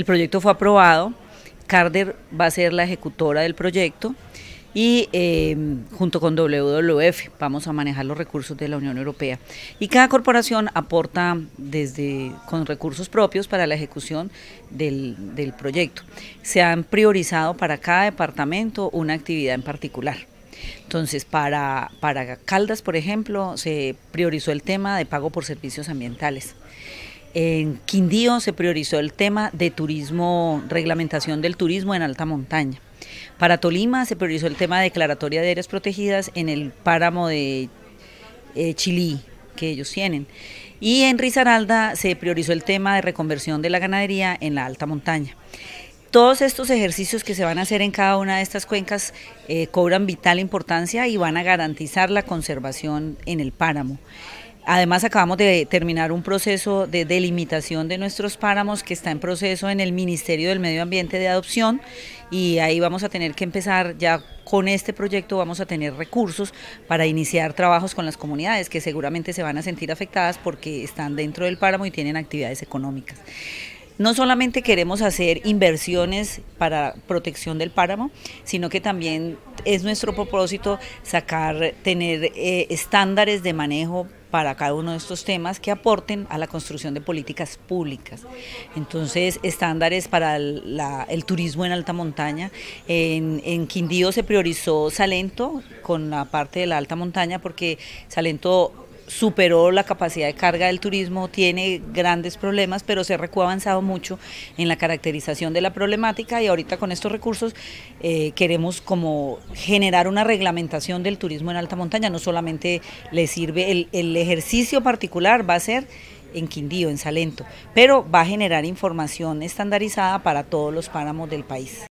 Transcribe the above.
El proyecto fue aprobado, Carder va a ser la ejecutora del proyecto y eh, junto con WWF vamos a manejar los recursos de la Unión Europea. Y cada corporación aporta desde con recursos propios para la ejecución del, del proyecto. Se han priorizado para cada departamento una actividad en particular. Entonces, para, para Caldas, por ejemplo, se priorizó el tema de pago por servicios ambientales. En Quindío se priorizó el tema de turismo, reglamentación del turismo en alta montaña. Para Tolima se priorizó el tema de declaratoria de áreas protegidas en el páramo de eh, Chilí que ellos tienen. Y en Risaralda se priorizó el tema de reconversión de la ganadería en la alta montaña. Todos estos ejercicios que se van a hacer en cada una de estas cuencas eh, cobran vital importancia y van a garantizar la conservación en el páramo. Además, acabamos de terminar un proceso de delimitación de nuestros páramos que está en proceso en el Ministerio del Medio Ambiente de Adopción y ahí vamos a tener que empezar ya con este proyecto, vamos a tener recursos para iniciar trabajos con las comunidades que seguramente se van a sentir afectadas porque están dentro del páramo y tienen actividades económicas. No solamente queremos hacer inversiones para protección del páramo, sino que también es nuestro propósito sacar, tener eh, estándares de manejo para cada uno de estos temas que aporten a la construcción de políticas públicas. Entonces, estándares para el turismo en alta montaña. En, en, Quindío se priorizó Salento con la parte de la alta montaña porque Salento superó la capacidad de carga del turismo, tiene grandes problemas, pero se ha avanzado mucho en la caracterización de la problemática y ahorita con estos recursos eh, queremos como generar una reglamentación del turismo en alta montaña, no solamente le sirve, el, el ejercicio particular va a ser en Quindío, en Salento, pero va a generar información estandarizada para todos los páramos del país.